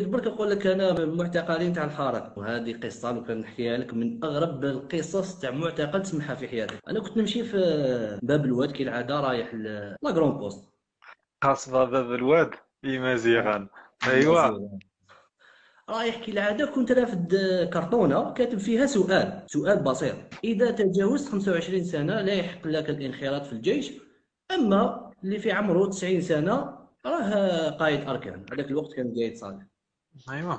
برك نقول لك أنا من المعتقلين تاع الحركه وهذه قصة لو كان نحكيها لك من أغرب القصص تاع معتقل تسمعها في حياتك. أنا كنت نمشي في باب الواد كالعاده رايح لا كرون بوست. قصبة باب الواد؟ مزيغان أيوا. رايح كالعاده كنت رافد كرتونة كاتب فيها سؤال. سؤال بسيط. إذا تجاوزت 25 سنة لا يحق لك الانخراط في الجيش. أما اللي في عمره 90 سنة راه قائد أركان. هذاك الوقت كان قايد صالح ايوا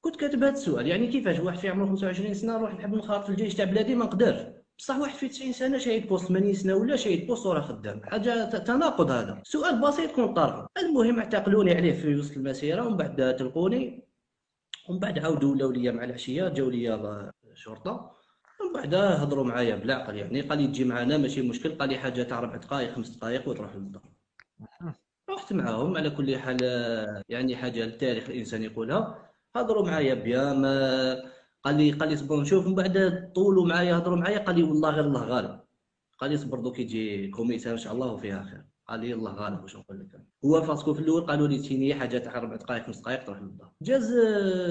كنت كاتب هذا السؤال. يعني كيفاش واحد في عمره 25 سنة نروح نحب نخاط في الجيش تاع بلادي ما نقدرش بصح واحد في 90 سنة شاد poste 80 سنه ولا شاد poste وراه خدام. حاجة تناقض هذا. سؤال بسيط كون طرحه المهم اعتقلوني عليه في وسط المسيرة ومن بعد تلقوني. ومن بعد عاودوا ولاو ليا مع العشية جاو ليا الشرطه ومن بعد هضروا معايا بالعقل يعني. قال لي تجي معنا ماشي مشكل. قال لي حاجة تاع ربع دقائق خمس دقائق وتروح للدار. رحت معاهم على كل حال يعني حاجة التاريخ الإنسان يقولها. هضروا معايا bien قال لي قال لي صبر نشوف من بعد طولوا معايا هضروا معايا. قال لي والله غير الله غالب. قال لي صبر دوك يجي commissaire إن شاء الله وفيها خير. قال لي الله غالب واش نقول لك؟ هو parce que في الأول قالوا لي تيني حاجة تاع أربع دقائق خمس دقائق تروح للدار. جاز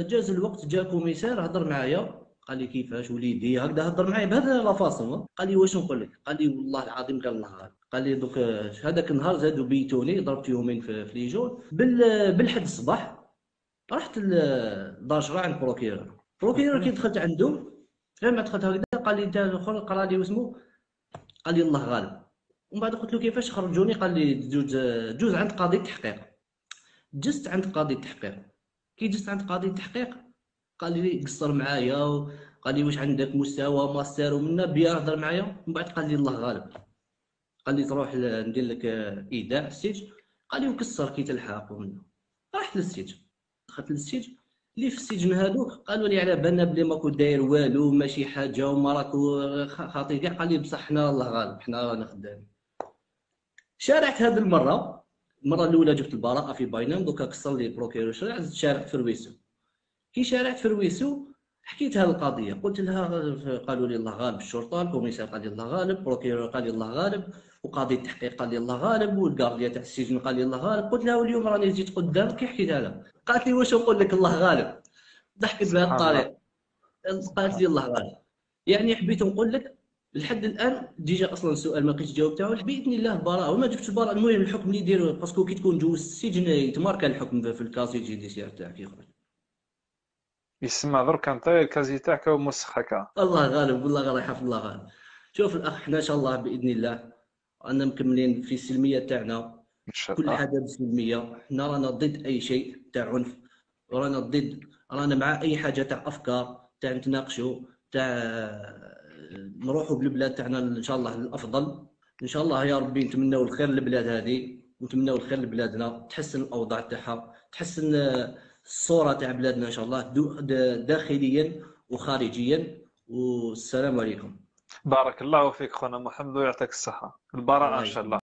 جاز الوقت جا commissaire هضر معايا. قال لي كيفاش وليدي؟ هكذا هضر معايا بهذا la façon قال لي واش نقول لك؟ قال لي والله العظيم قال غالب قال لي دوك هذاك النهار زادوا بيتوني ضربت يومين في, في ليجون. بالحد الصباح رحت لدار عند procureur procureur كي دخلت عنده ما دخلت هكذا قال لي انت الآخر قرا لي واسمو. قال لي الله غالب. ومن بعد قلت له كيفاش خرجوني؟ قال لي جوج جوز عند قاضي التحقيق. جزت عند قاضي التحقيق. كي جزت عند قاضي التحقيق قال لي قصر معايا قال لي واش عندك مستوى ماستر ومنا بيا هضر معايا من بعد قال لي الله غالب. قال لي تروح ندير لك إيداع السجن قال لي وكسر كي تلحق ومنا رحت للسجن دخلت للسجن اللي في السجن هذوك قالوا لي على بالنا بلي ماكو داير والو ماشي حاجة وما راكو خاطي كاع. قال لي بصح حنا الله غالب حنا رانا خدامين. شارعت هذه المرة. المرة الأولى جبت البراءه في باينام دوكا كسر لي procureur شارع شارعت في رويسو كي شارعت في رويسو حكيت هذه القضية. قلت لها قالوا لي الله غالب الشرطه ال commissaire قال لي الله غالب procureur قال لي الله غالب وقاضي التحقيق قال لي الله غالب وال gardien تاع السجن قال لي الله غالب. قلت لها واليوم راني جيت قدام كي حكيت لها قالت لي واش نقول لك الله غالب؟ ضحكت بهذه الطريقة. قالت لي الله غالب. يعني حبيت نقول لك لحد الآن déjà أصلا السؤال ما لقيتش جاوبت عليه بإذن الله البراءه وما جبتش البراءه المهم الحكم اللي يدير parce que كي تكون جوج السجن يتماركا الحكم في ال casier judiciaire تاعك يخرج. يسمع درك أنت ال casier تاعك ومسخ هكا الله غالب والله غير يحفظ الله غالب شوف الأخ حنا إن شاء الله بإذن الله رانا مكملين في السلمية تاعنا. إن شاء كل حاجة بسلميه حنا رانا ضد أي شيء تاع عنف. ورانا ضد رانا مع أي حاجة تاع أفكار تاع نتناقشوا تاع نروحوا بالبلاد تاعنا إن شاء الله للافضل إن شاء الله يا ربي نتمنوا الخير للبلاد هذه ونتمنوا الخير لبلادنا. تحسن الأوضاع تاعها تحسن الصورة تاع بلادنا إن شاء الله داخليا وخارجيا. والسلام عليكم. بارك الله فيك خونا محمد ويعطيك الصحة. البراءة إن شاء الله.